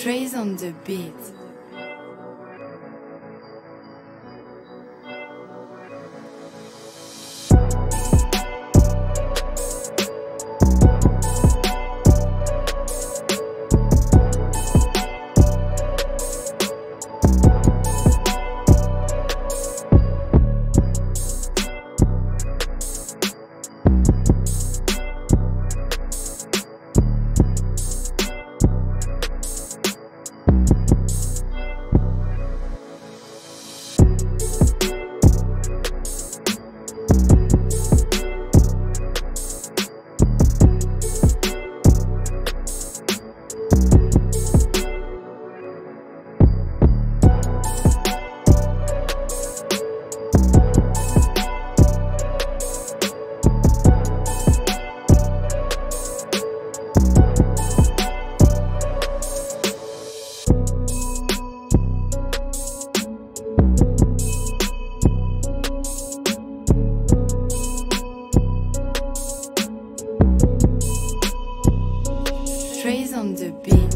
Trace on the beat. On the beat.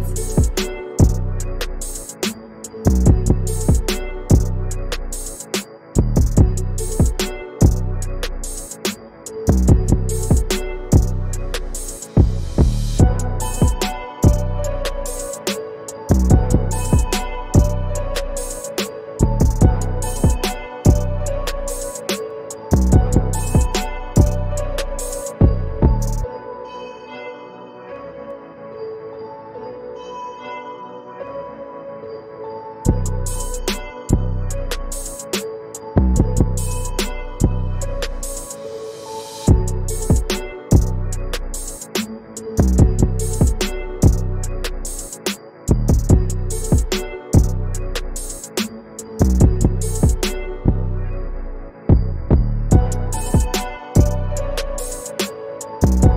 you.